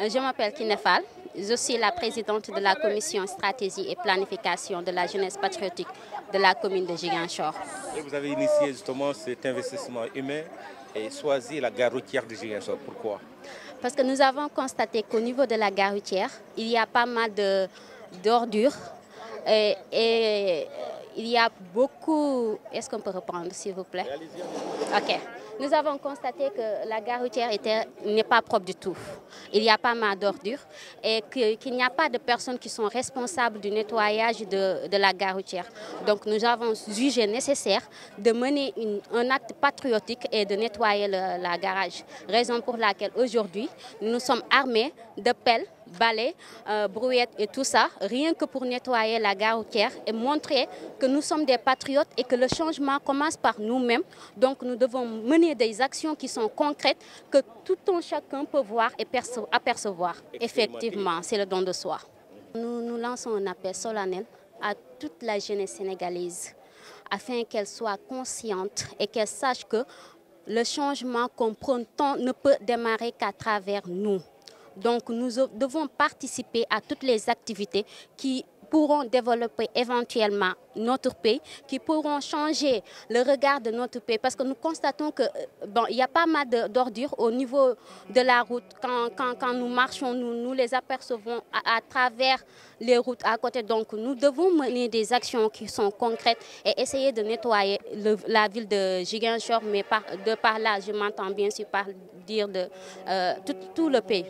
Je m'appelle Kinefal. Je suis la présidente de la commission stratégie et planification de la jeunesse patriotique de la commune de Giguinchor. Et vous avez initié justement cet investissement humain et choisi la gare routière de Giguinchor. Pourquoi? Parce que nous avons constaté qu'au niveau de la gare routière, il y a pas mal d'ordures et, et, il y a beaucoup... Est-ce qu'on peut reprendre s'il vous plaît? Ok. Nous avons constaté que la gare routière n'est pas propre du tout. Il y a pas mal d'ordures et qu'il n'y a pas de personnes qui sont responsables du nettoyage de, la gare routière. Donc nous avons jugé nécessaire de mener un acte patriotique et de nettoyer le, la garage. Raison pour laquelle aujourd'hui nous sommes armés de pelles balais, euh, brouettes et tout ça, rien que pour nettoyer la gare routière et montrer que nous sommes des patriotes et que le changement commence par nous-mêmes. Donc nous devons mener des actions qui sont concrètes, que tout un chacun peut voir et apercevoir. Effectivement, c'est le don de soi. Nous, nous lançons un appel solennel à toute la jeunesse sénégalaise afin qu'elle soit consciente et qu'elle sache que le changement qu'on prend ne peut démarrer qu'à travers nous. Donc nous devons participer à toutes les activités qui pourront développer éventuellement notre pays, qui pourront changer le regard de notre pays. Parce que nous constatons qu'il bon, y a pas mal d'ordures au niveau de la route. Quand, quand, quand nous marchons, nous, nous les apercevons à, à, travers les routes à côté. Donc nous devons mener des actions qui sont concrètes et essayer de nettoyer le, la ville de Giguinchor. Mais par, de par là, je m'entends bien sûr par dire de euh, tout, tout le pays.